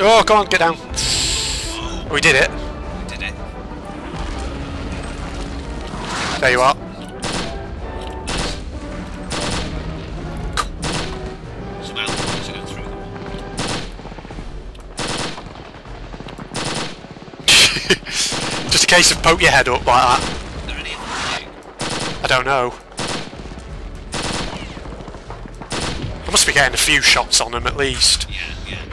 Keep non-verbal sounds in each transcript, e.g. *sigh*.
Oh, come on, get down. We did it. We did it. There you are. So well, to go through them. *laughs* Just a case of poke your head up like that. Are there any of them big? I don't know. I must be getting a few shots on them at least. Yeah, yeah.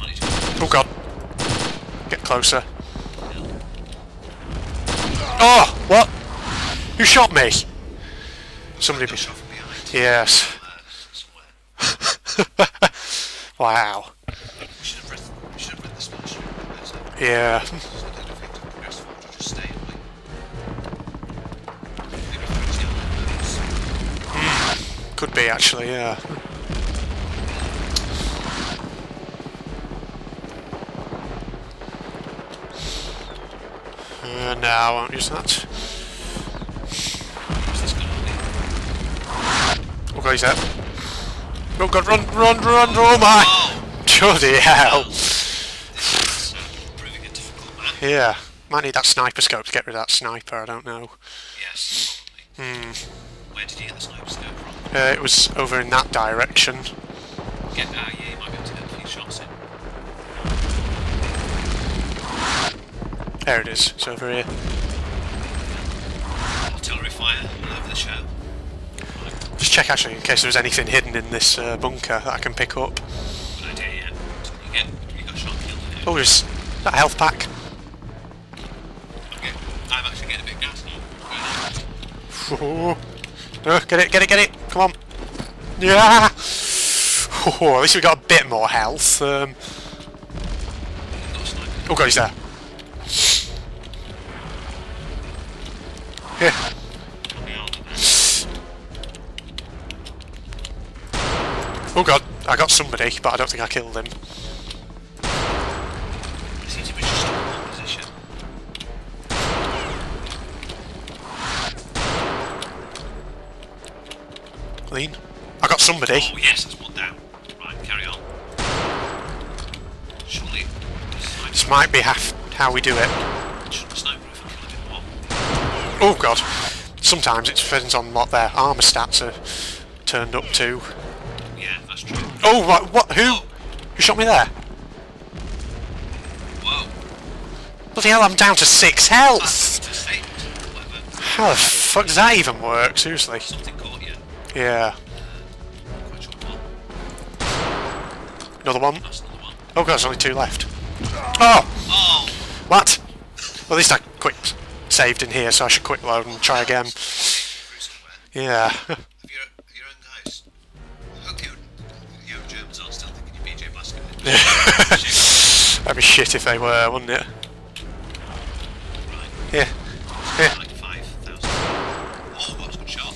Might need to Oh god. Get closer. Oh! What? Who shot me? Somebody... go shot from behind. Yes. *laughs* Wow. We should have read, we should have read the splash. So Yeah. I don't know if we can progress forward or just stay away. Maybe if there's the other moves. Could be actually, yeah. Uh, no, I won't use that. What's this gonna? Oh god, he's there. Oh god, run, run, run, oh my! *laughs* Bloody hell! This is uh, proving a difficult man. Yeah, might need that sniper scope to get rid of that sniper, I don't know. Yes, probably. Where did you get the sniper scope from? Uh, it was over in that direction. Get, ah, yeah, There it is, it's over here. Artillery fire all over the show. Just check actually in case there's anything hidden in this uh, bunker that I can pick up. Good idea, yeah. You get, you got shot killed. Oh, there's that health pack. Okay, I'm actually getting a bit gas now. Oh, no, get it, get it, get it! Come on! Yeah! Oh, at least we got a bit more health. Um, oh god, he's there. Here. Okay, I'll do that. Oh god, I got somebody, but I don't think I killed him. It seems to be just in one position. Clean. I got somebody. Oh yes, that's one down. Right, carry on. Surely, This might be half how we do it. sniper if I kill him in one. Oh god. Sometimes it depends on what their armor stats are turned up to. Yeah, that's true. Oh, right, what? Who? Who shot me there? Whoa. Bloody hell, I'm down to six health! To. Whatever. How the fuck does that even work? Seriously. Something caught you. Yeah. Quite sure what. Another one. That's another one. Oh god, there's only two left. Oh! Oh! What? Well, at least I saved in here, so I should quick load and try again. Yeah. Have your, have your own guys. I hope you, you Germans aren't still thinking you're BJ Blazko. *laughs* That'd be shit if they were, wouldn't it? Yeah. Yeah. Like 5,000. Oh, that's a good shot.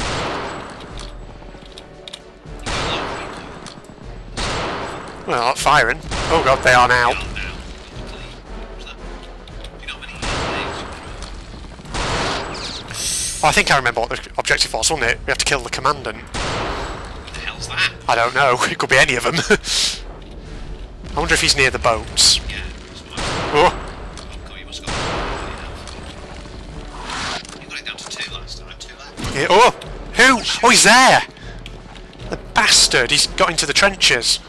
You got a lot of recoil. Well, not firing. Oh god, they are now. I think I remember what the objective was, wasn't it? We have to kill the commandant. What the hell's that? I don't know. *laughs* It could be any of them. *laughs* I wonder if he's near the boats. Yeah. Oh, Oh, you must have got You got it down to two last time. Two left. yeah. oh, who? Oh, he's there. The bastard. He's got into the trenches.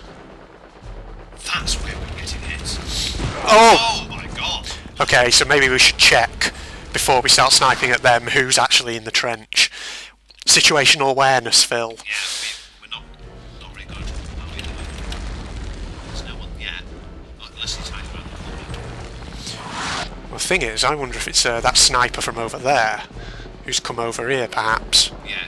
That's where we're getting hit. Oh. Oh my god. Okay, so maybe we should check before we start sniping at them who's actually in the trench. Situational awareness, Phil. Yeah, we, we're not not very good. Are we, at the moment? There's no one yet. Unless he's hiding around the corner. Well, the thing is, I wonder if it's uh, that sniper from over there who's come over here, perhaps. Yeah,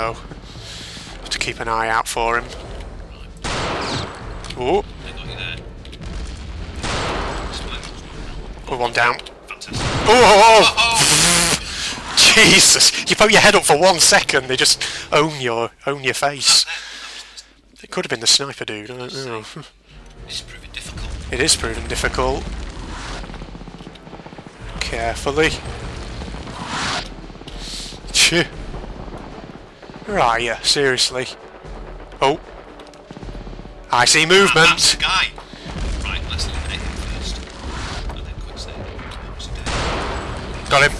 No. Have to keep an eye out for him. Oh, we're one down. Oh, oh, Oh! oh. *laughs* Jesus! You put your head up for one second, they just own your own your face. It could have been the sniper dude. I don't know. This is proving difficult. It is proving difficult. Carefully. Choo. Where are you? Seriously. Oh. I see Ah, movement. the guy! Right, let's eliminate him first. And then quick save. What's? Got him.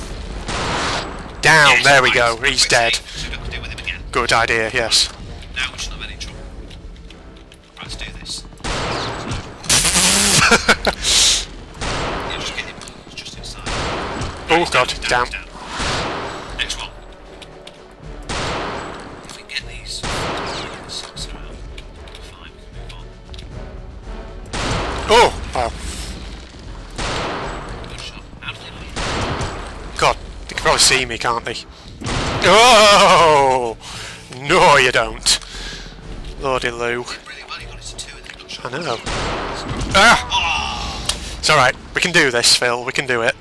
Down. There we go. He's dead. So we don't to deal with him again. Good idea, yes. Now we should not have any trouble. Right, let's do this. *laughs* yeah, just get him. He's just inside. Oh god, he's down. he's Oh! Wow. Good shot. How did they God, they can probably see me, can't they? Oh! No, you don't. Lordy Lou. Really well, you got it to two and then got I know. Ah! It's alright. We can do this, Phil. We can do it.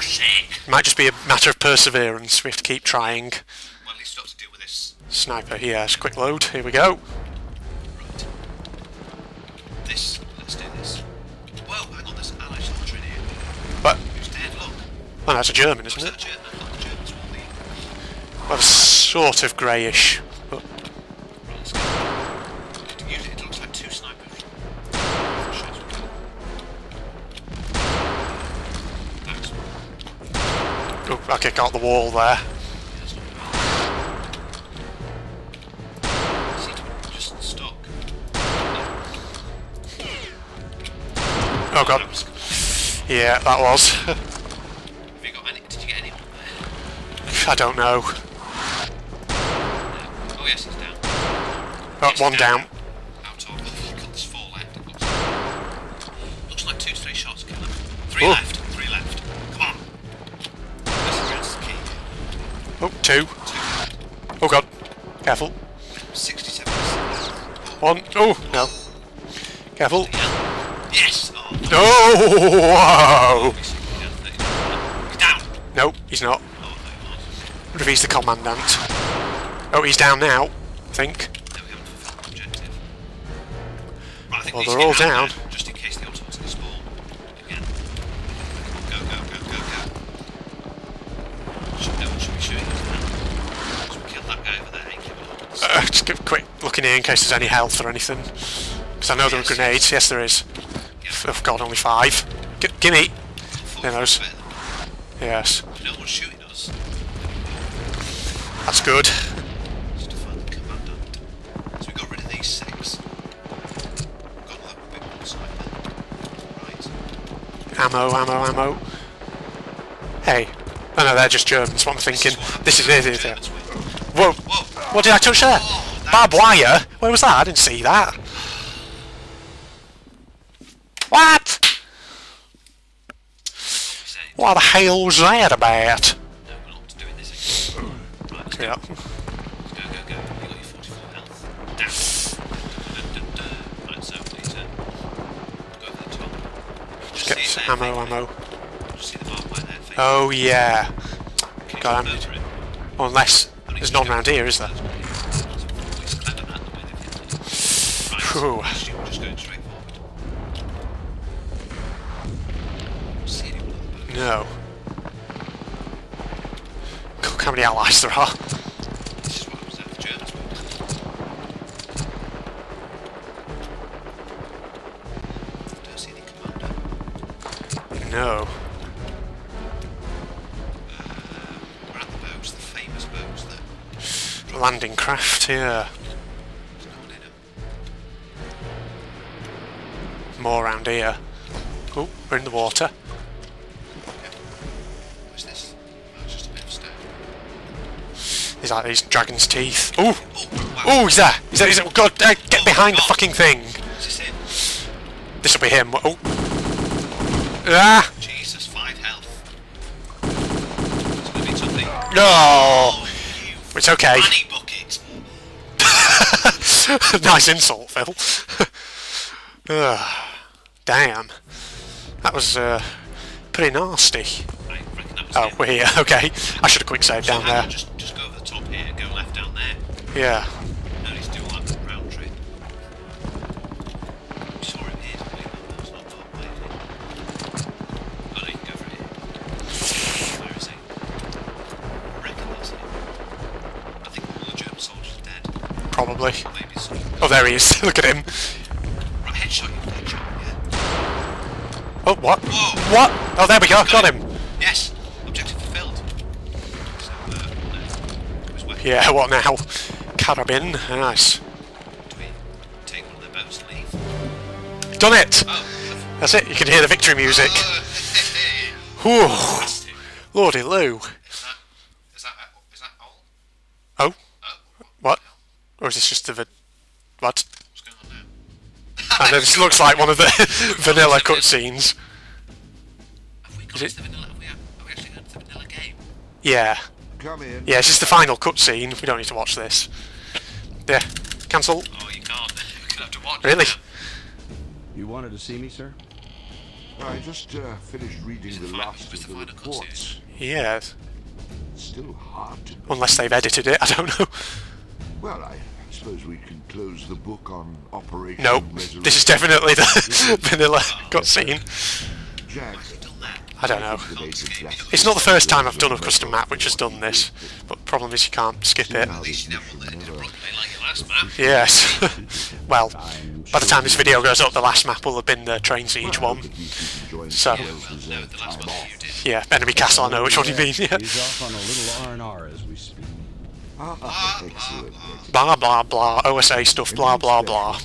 Sake! Might just be a matter of perseverance. We have to keep trying. Well, at least we've to deal with this. Sniper, yes. Quick load. Here we go. Well, that's a German, isn't it? I. Well, sort of greyish. But, oh, okay, got the wall there. Oh god. Yeah, that was. *laughs* I don't know. Oh yes, he's down. Oh, Yes, one down. Out of. Four left. It looks, looks like two to three shots. Kill them. Three Oh. left. Three left. Come on. This is key. Oh, two. Oh god. Careful. 67 One. Oh, no. Careful. Yes! Oh, no. Whoa! He's. He's down. No, he's not. No, he was. Wonder if he's the commandant. Oh, he's down now, I think. No, we haven't fulfilled the objective. Right, I think Well, they're all down. Just in case the automatically spawn. Again. Go, go, go, go, go. Should, should be shooting us now. Kill that guy over there? Ain't giving up. Uh, just give a quick look in here in case there's any health or anything. Because I know there are grenades. Yes, there is. Yeah. Oh god, only five. G gimme. There is those. Yes, sniper. Right. Ammo, ammo, ammo. Hey. Oh no, they're just Germans. What I'm thinking. This is it. Is it? Whoa! Whoa! What did I touch there? Oh, Barbed wire? Where was that? I didn't see that. What? What the hell was that about? Yeah. Go, go, go. You got your 44 health. Dun. Right, so go over the top. Just Get some ammo, ammo. Just see the barbed wire there. Oh yeah. Can God, I'm- it? Unless there's none go- round here, is there? That's what- It's clever, that, the way they've hit it. Right, Phew. so we're just going straight forward. See anyone on the boat? No. Look how many allies there are. Landing craft here. More around here. Oh, we're in the water. Oh. Is that these dragon's teeth? Oh! Oh, wow. Oh, he's there! He's there! He's there! God, uh, get Oh, behind the fucking thing! This will be him. Oh! Ah! Jesus, five health. No! Oh, It's okay. *laughs* nice insult, Phil. *laughs* Ah, damn. That was, uh, pretty nasty. I that was Oh, we're here. *laughs* Okay. I should have quick saved So down there. Just, just go over the top here, go left down there. Yeah. Probably. Oh, there he is. *laughs* Look at him. Right, headshot you, headshot, yeah. Oh, what? Whoa. What? Oh, there we go. Got him. Yes, objective fulfilled. So, uh, no. It was working. Yeah, *laughs* what now? Carabin. Nice. Do we take one of the boats and leave? Done it! Oh, That's it. You can hear the victory music. Oh, *laughs* Whew. Lordy Lou. Is that, is that, is that all? Oh, Oh, what? Or is this just the... vi- What? what's going on now? I know this looks like one of the *laughs* *laughs* vanilla cutscenes. Have we got Is it- the vanilla, have we, have we actually got to the vanilla game? Yeah. Come in. Yeah, it's just the final cutscene. We don't need to watch this. Yeah. Cancel. Oh, you can't. *laughs* You're gonna have to watch Really? it You wanted to see me, sir? I just uh, finished reading the final- last of the the final reports. Yeah. It's still hard to Unless they've edited it. I don't know. Well, I suppose we can close the book on Operation Nope. Resurrection. This is definitely the *laughs* vanilla cutscene. Jack, Why have you done that? I don't know. the native last It's not the first time I've done a custom map which has done this. But the problem is you can't skip it. At least you never let it abruptly like your last map. Yes. *laughs* well, by the time this video goes up, the last map will have been the train siege one. at least you can join So- the Well, no, reserved the last time one off. you did. Yeah, enemy castle. I know which one you mean. Yeah. Ah. Blah blah blah. OSA stuff. Blah blah blah.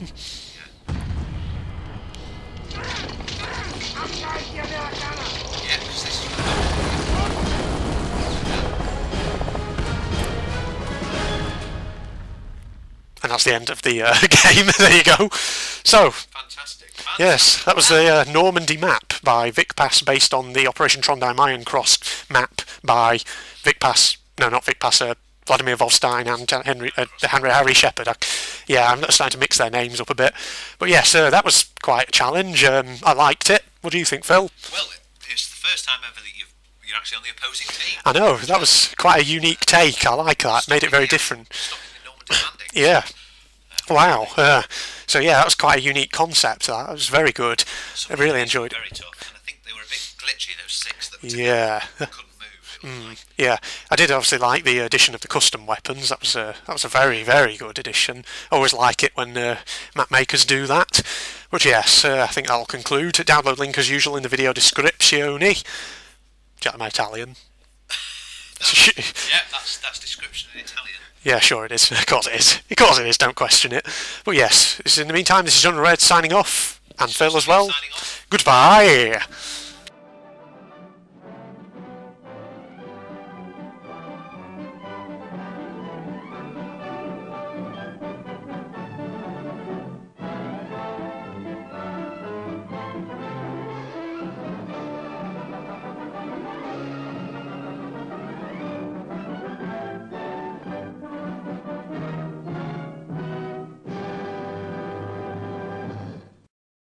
And that's the end of the uh, *laughs* game. there you go. So, yes, that was the uh, Normandy map by Vic Pass, based on the Operation Trondheim Iron Cross map by Vic Pass. No, not Vic Pass. Uh, Vladimir Volstein and uh, Henry, uh, Henry Harry Shepherd. I, yeah, I'm starting to mix their names up a bit. But yes, uh, that was quite a challenge. Um, I liked it. What do you think, Phil? Well, it's the first time ever that you've, you're actually on the opposing team. I know that was quite a unique take. I like that. Made it very different. Stopping the Normandy landing. *laughs* Yeah. Wow. Uh, so yeah, that was quite a unique concept. That was very good. I Some really enjoyed it. Very tough, and I think they were a bit glitchy. Those six that were Yeah. Couldn't move. It was like, Yeah, I did obviously like the addition of the custom weapons. That was a that was a very very good addition. Always like it when uh, map makers do that. But yes, uh, I think that'll conclude. Download link as usual in the video description. Chat my Italian. yeah, *laughs* that's that's description in Italian. yeah, sure it is. *laughs* Of course it is. Of course it is. Don't question it. But yes, in the meantime. This is General Red signing off, and Phil as well. Goodbye.